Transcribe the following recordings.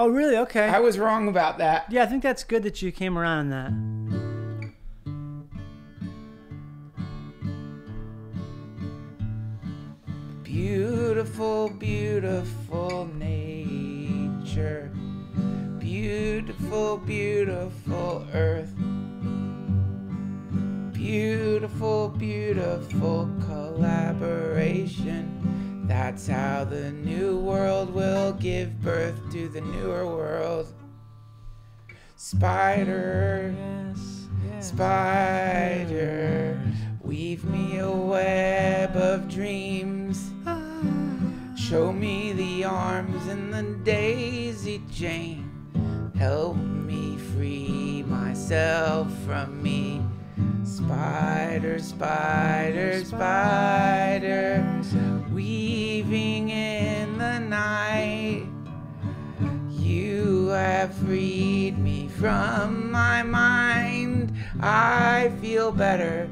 Oh, really? Okay. I was wrong about that. yeah, I think that's good that you came around on that. Beautiful, beautiful nature. Beautiful, beautiful earth. Beautiful, beautiful collaboration. That's how the new world will give birth to the newer world. Spider, Yes. yes. spider, weave me a web of dreams. Ah. Show me the arms and the daisy chain. Help me free myself from me. Spider, spider, spider, weaving in the night. You have freed me from my mind. I feel better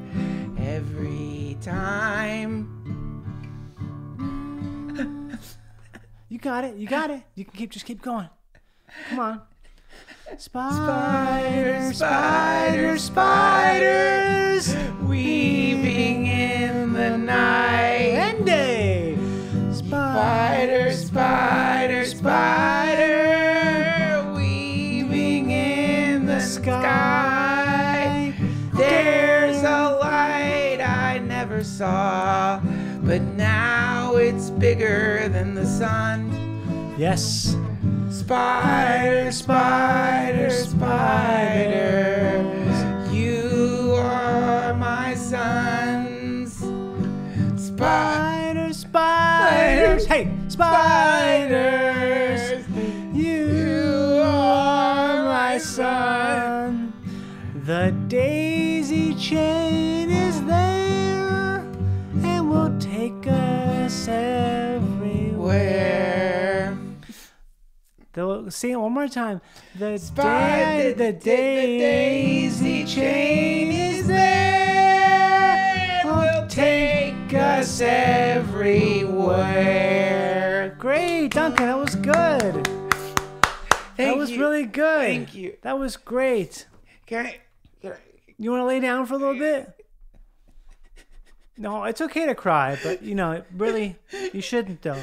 every time. You got it. You got it. You can keep just keep going. Come on. Spider, spider, spiders, weaving in the night. And day. Spider, spider, spider, weaving in the sky. There's a light I never saw, but now it's bigger than the sun. Yes. Spider, spider, spider, you are my sons. Spider, Spiders. Hey, spiders. You are my son. The daisy chain The, sing it one more time. The, day, da- the daisy chain is there. Oh, will take us everywhere. Great, Duncan. That was good. Thank that was you. really good. Thank you. That was great. Can I, can I, You want to lay down for a little bit? No, it's okay to cry, but you know, it really, you shouldn't though.